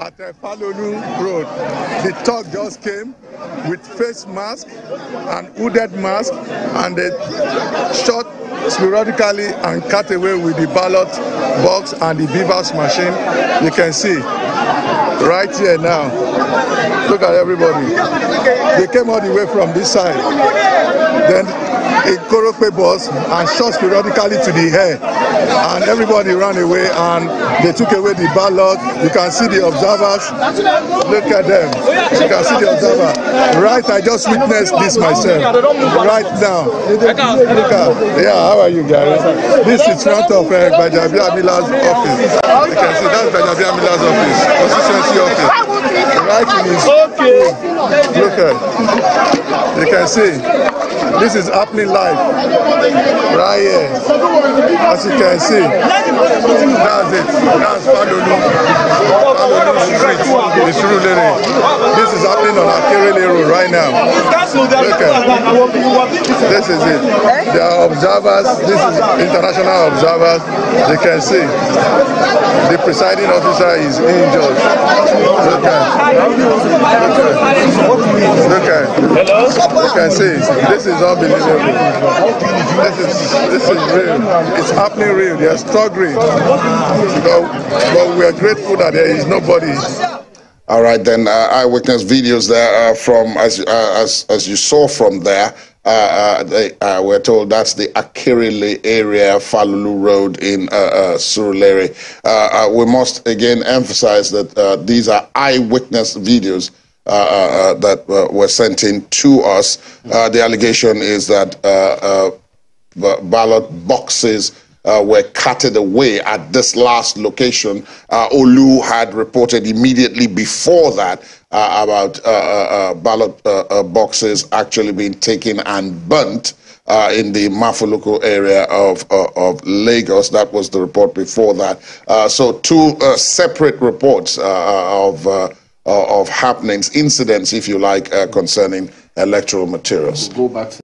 at Palolu Road. The talk just came with face mask and hooded mask and they shot sporadically and cut away with the ballot box and the beavers machine. You can see right here now. Look at everybody. They came all the way from this side. Then a Korope bus and shot periodically to the air. And everybody ran away and they took away the ballot. You can see the observers. Look at them. You can see the observer. Right, I just witnessed this myself. Right now. Look at, yeah, how are you guys? This is front of uh, Bajabia Miller's office. You can see that's Bajabia Miller's office, constituency office. Right in his Look at, you can see. This is happening live right here. As you can see, that's it. That's Palolu. Palolu Street, the Surulere. Happening on Akerele Road right now. Look at this is it. There are observers. This is international observers. You can see the presiding officer is injured. Look at. Look at. At. You can see this is unbelievable. This is this is real. It's happening real. They are struggling. But, but we are grateful that there is nobody. All right, then uh, eyewitness videos there uh, from as uh, as as you saw from there. Uh, uh, they, uh, we're told that's the Akerele area, Falolu Road in Surulere. We must again emphasize that these are eyewitness videos that were sent in to us. The allegation is that ballot boxes uh, were carted away at this last location. Uh, Olu had reported immediately before that uh, about uh, uh, uh, ballot boxes actually being taken and burnt. Uh, in the Mafoluku area of uh, of Lagos, that was the report before that. Uh, so two separate reports of of happenings, incidents, if you like, concerning electoral materials. Go back.